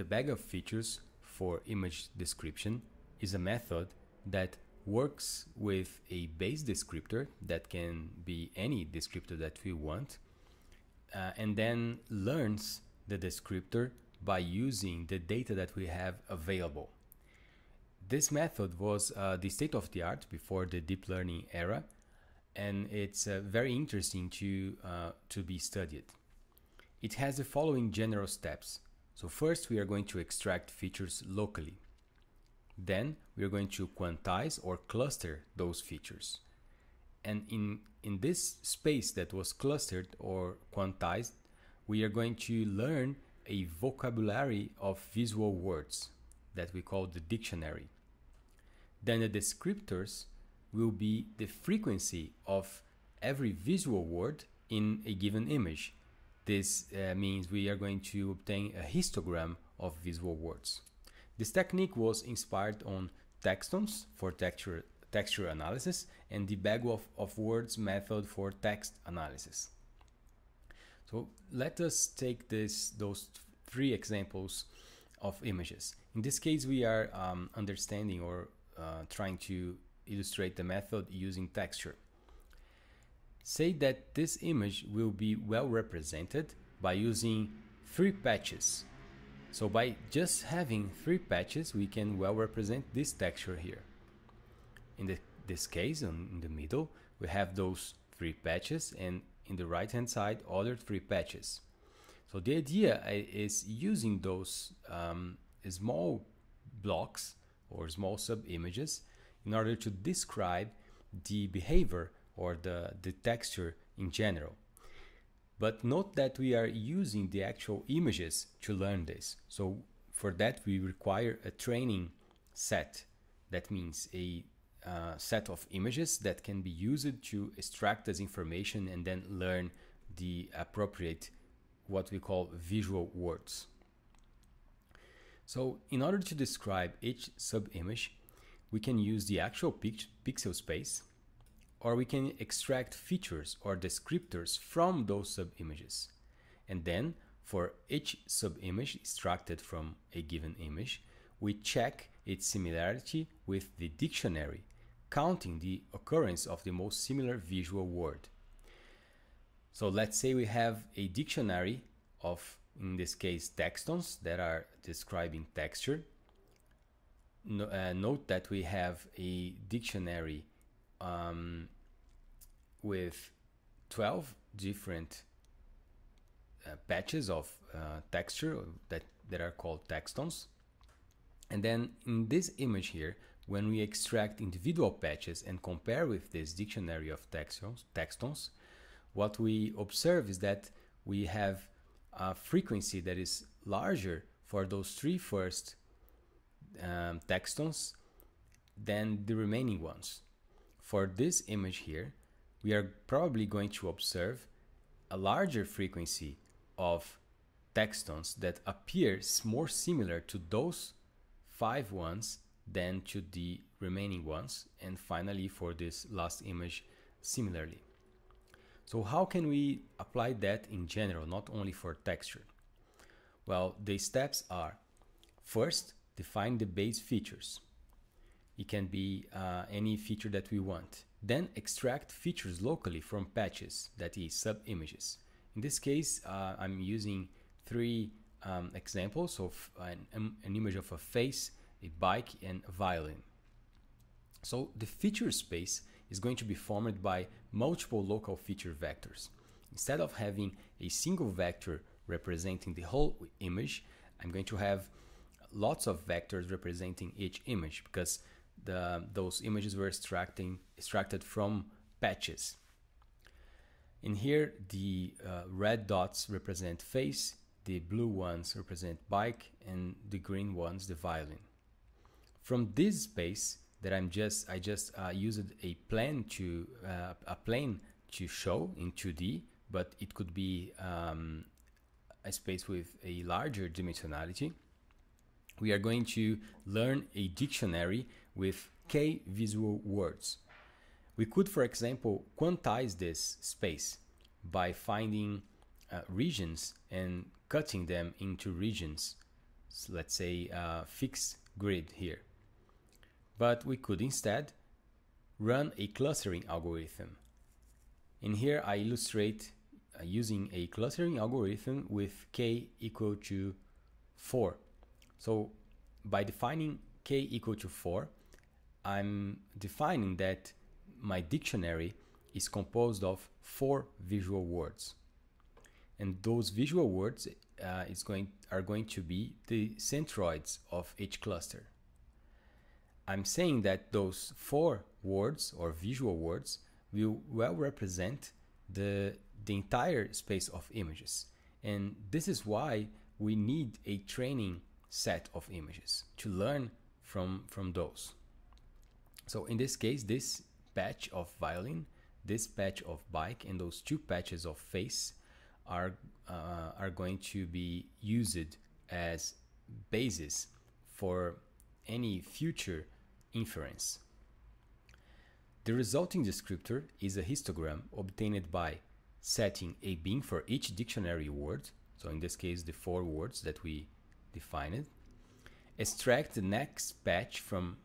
the bag of features for image description is a method that works with a base descriptor that can be any descriptor that we want uh, and then learns the descriptor by using the data that we have available. This method was uh, the state of the art before the deep learning era and it's uh, very interesting to, uh, to be studied. It has the following general steps. So first we are going to extract features locally. Then we are going to quantize or cluster those features. And in, in this space that was clustered or quantized, we are going to learn a vocabulary of visual words that we call the dictionary. Then the descriptors will be the frequency of every visual word in a given image. This uh, means we are going to obtain a histogram of visual words. This technique was inspired on textons for texture, texture analysis and the bag of, of words method for text analysis. So let us take this those three examples of images. In this case, we are um, understanding or uh, trying to illustrate the method using texture. Say that this image will be well represented by using three patches. So by just having three patches, we can well represent this texture here. In the, this case, in the middle, we have those three patches and in the right hand side, other three patches. So the idea is using those um, small blocks or small sub images in order to describe the behavior or the, the texture in general. But note that we are using the actual images to learn this. So for that, we require a training set. That means a uh, set of images that can be used to extract this information and then learn the appropriate what we call visual words. So in order to describe each sub-image, we can use the actual pixel space or we can extract features or descriptors from those sub-images. And then for each sub-image extracted from a given image, we check its similarity with the dictionary, counting the occurrence of the most similar visual word. So let's say we have a dictionary of, in this case, textons that are describing texture no, uh, note that we have a dictionary um, with 12 different uh, patches of uh, texture that, that are called textons. And then in this image here, when we extract individual patches and compare with this dictionary of textons, textons what we observe is that we have a frequency that is larger for those three first um, textons than the remaining ones. For this image here, we are probably going to observe a larger frequency of textons that appears more similar to those five ones than to the remaining ones and finally for this last image similarly. So how can we apply that in general, not only for texture? Well, the steps are first, define the base features. It can be uh, any feature that we want. Then extract features locally from patches, that is sub-images. In this case, uh, I'm using three um, examples of an, an image of a face, a bike, and a violin. So the feature space is going to be formed by multiple local feature vectors. Instead of having a single vector representing the whole image, I'm going to have lots of vectors representing each image because the, those images were extracting, extracted from patches. In here, the uh, red dots represent face, the blue ones represent bike, and the green ones the violin. From this space that I'm just I just uh, used a plane to uh, a plane to show in 2D, but it could be um, a space with a larger dimensionality we are going to learn a dictionary with k visual words. We could, for example, quantize this space by finding uh, regions and cutting them into regions let's say a fixed grid here. But we could instead run a clustering algorithm. In here I illustrate uh, using a clustering algorithm with k equal to 4. So by defining k equal to 4, I'm defining that my dictionary is composed of four visual words. And those visual words uh, is going, are going to be the centroids of each cluster. I'm saying that those four words or visual words will well represent the, the entire space of images. And this is why we need a training set of images to learn from, from those. So in this case, this patch of violin, this patch of bike, and those two patches of face are, uh, are going to be used as basis for any future inference. The resulting descriptor is a histogram obtained by setting a bin for each dictionary word, so in this case the four words that we defined, extract the next patch from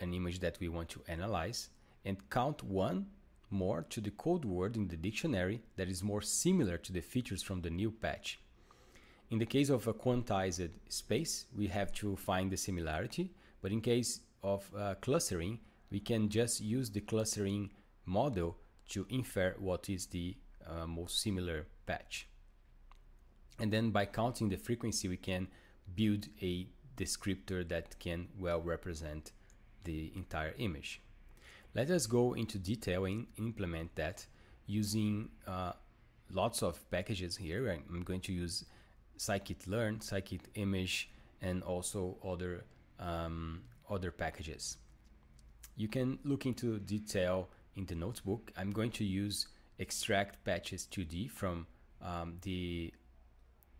an image that we want to analyze, and count one more to the code word in the dictionary that is more similar to the features from the new patch. In the case of a quantized space, we have to find the similarity, but in case of uh, clustering, we can just use the clustering model to infer what is the uh, most similar patch. And then by counting the frequency, we can build a descriptor that can well represent the entire image. Let us go into detail and implement that using uh, lots of packages here. I'm going to use scikit-learn, scikit-image, and also other um, other packages. You can look into detail in the notebook. I'm going to use extract patches 2D from um, the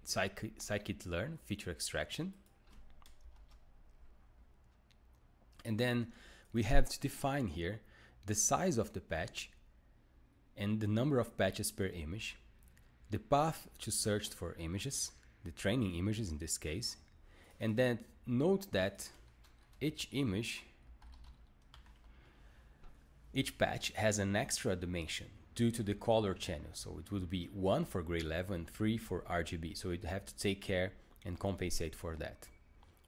scikit-learn feature extraction. And then we have to define here the size of the patch and the number of patches per image, the path to search for images, the training images in this case, and then note that each image, each patch has an extra dimension due to the color channel. So it would be one for gray level and three for RGB. So you'd have to take care and compensate for that.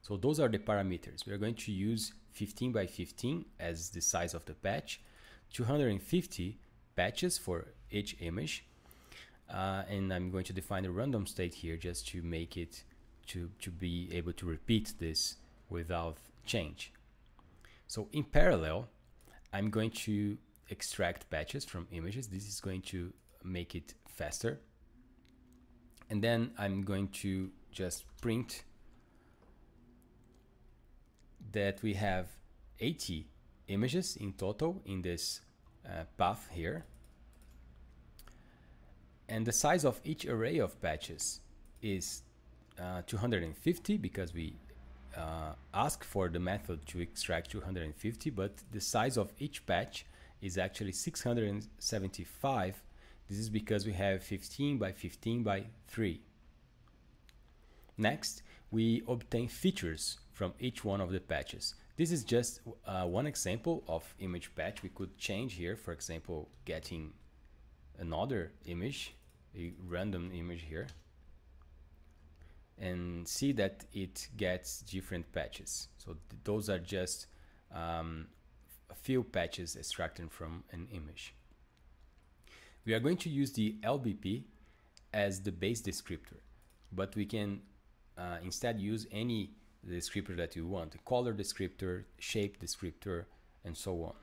So those are the parameters. We are going to use 15 by 15 as the size of the patch, 250 patches for each image. Uh, and I'm going to define a random state here just to make it to, to be able to repeat this without change. So in parallel, I'm going to extract patches from images. This is going to make it faster. And then I'm going to just print that we have 80 images in total in this uh, path here. And the size of each array of patches is uh, 250 because we uh, ask for the method to extract 250, but the size of each patch is actually 675. This is because we have 15 by 15 by 3. Next, we obtain features from each one of the patches. This is just uh, one example of image patch. We could change here, for example, getting another image, a random image here, and see that it gets different patches. So th those are just um, a few patches extracted from an image. We are going to use the LBP as the base descriptor, but we can uh, instead use any descriptor that you want, the color descriptor, shape descriptor, and so on.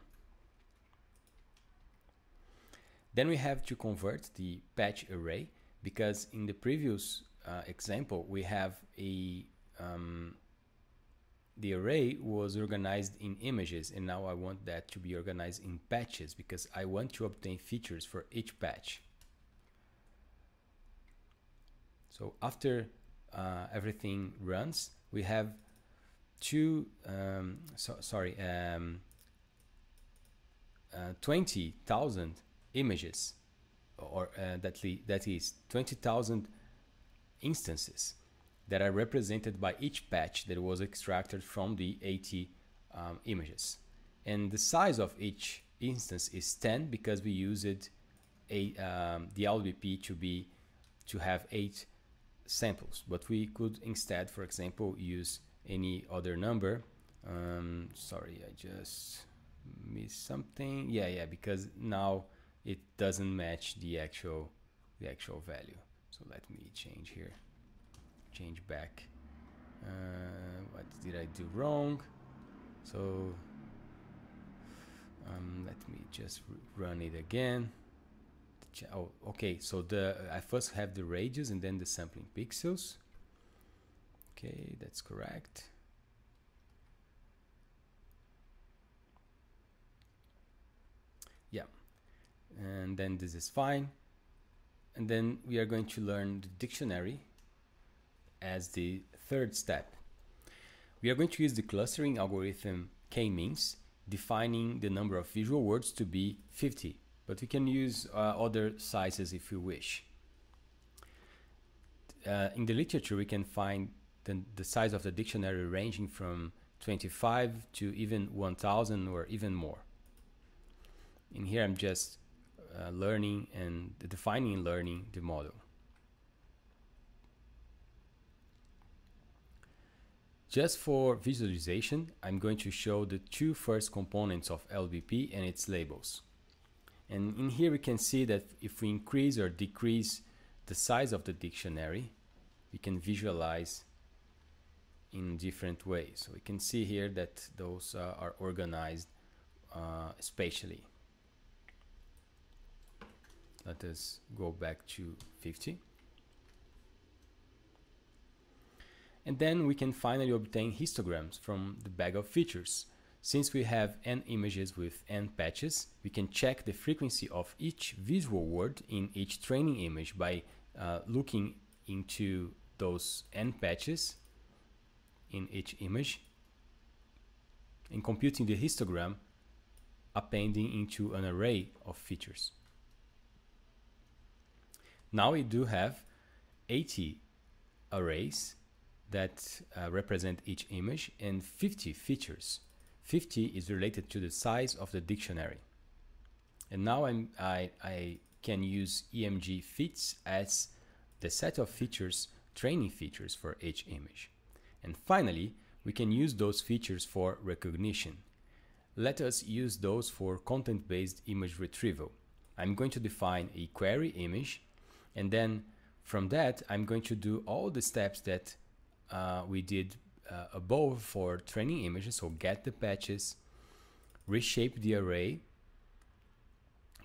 Then we have to convert the patch array because in the previous uh, example we have a um, the array was organized in images and now I want that to be organized in patches because I want to obtain features for each patch. So after uh, everything runs, we have two, um, so, sorry, um, uh, 20,000 images, or uh, that, that is 20,000 instances that are represented by each patch that was extracted from the 80 um, images. And the size of each instance is 10 because we used a, um, the LBP to be to have eight samples, but we could instead, for example, use any other number. Um, sorry, I just missed something. Yeah, yeah, because now it doesn't match the actual the actual value. So let me change here, change back. Uh, what did I do wrong? So um, let me just run it again. Oh, okay. So the I first have the radius and then the sampling pixels. Okay, that's correct. Yeah, and then this is fine. And then we are going to learn the dictionary as the third step. We are going to use the clustering algorithm k-means, defining the number of visual words to be 50, but we can use uh, other sizes if we wish. Uh, in the literature, we can find the, the size of the dictionary ranging from 25 to even 1000 or even more. In here, I'm just uh, learning and defining and learning the model. Just for visualization, I'm going to show the two first components of LBP and its labels. And in here we can see that if we increase or decrease the size of the dictionary, we can visualize in different ways. So we can see here that those uh, are organized uh, spatially. Let us go back to 50. And then we can finally obtain histograms from the bag of features. Since we have n images with n patches, we can check the frequency of each visual word in each training image by uh, looking into those n patches in each image and computing the histogram appending into an array of features. Now we do have 80 arrays that uh, represent each image and 50 features. 50 is related to the size of the dictionary. And now I'm, I, I can use EMG fits as the set of features, training features for each image. And finally, we can use those features for recognition. Let us use those for content-based image retrieval. I'm going to define a query image and then from that I'm going to do all the steps that uh, we did uh, above for training images. So get the patches, reshape the array,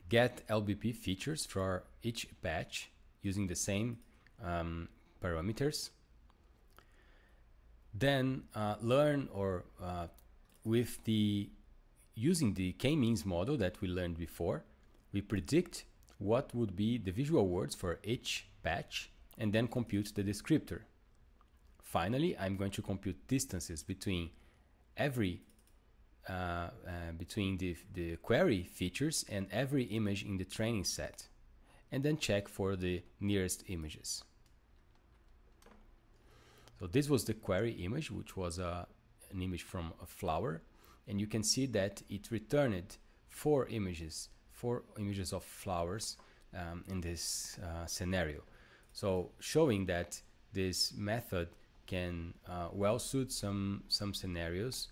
get LBP features for each patch using the same um, parameters. Then uh, learn or uh, with the using the k-means model that we learned before, we predict what would be the visual words for each patch and then compute the descriptor. Finally, I'm going to compute distances between every uh, uh, between the, the query features and every image in the training set and then check for the nearest images. So this was the query image, which was uh, an image from a flower. And you can see that it returned four images, four images of flowers um, in this uh, scenario. So showing that this method can uh, well suit some some scenarios.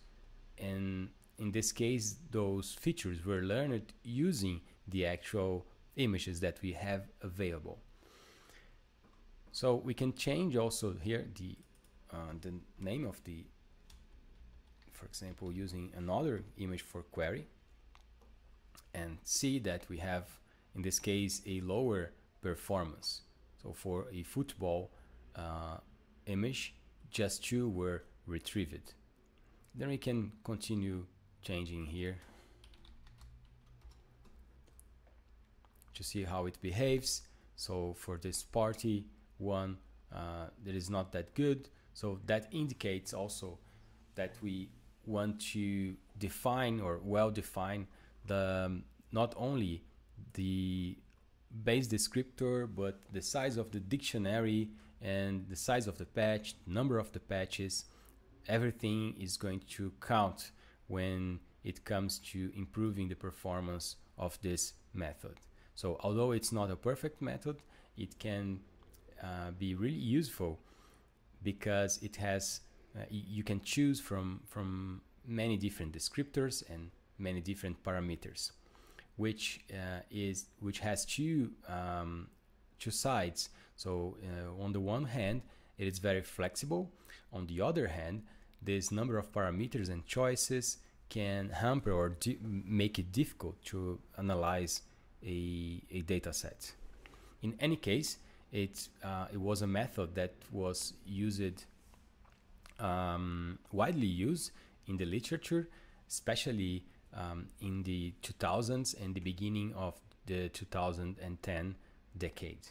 And in this case those features were learned using the actual images that we have available. So we can change also here the uh, the name of the for example using another image for query and see that we have in this case a lower performance. So for a football uh, image just two were retrieved. Then we can continue changing here to see how it behaves. So for this party one, uh, that is not that good. So that indicates also that we want to define or well define the um, not only the base descriptor but the size of the dictionary and the size of the patch, number of the patches, everything is going to count when it comes to improving the performance of this method. So although it's not a perfect method, it can uh, be really useful because it has uh, you can choose from from many different descriptors and many different parameters, which uh, is which has two um, two sides. So uh, on the one hand, it is very flexible. On the other hand, this number of parameters and choices can hamper or make it difficult to analyze a, a data set. In any case, it, uh, it was a method that was used um, widely used in the literature, especially um, in the 2000s and the beginning of the 2010 decade.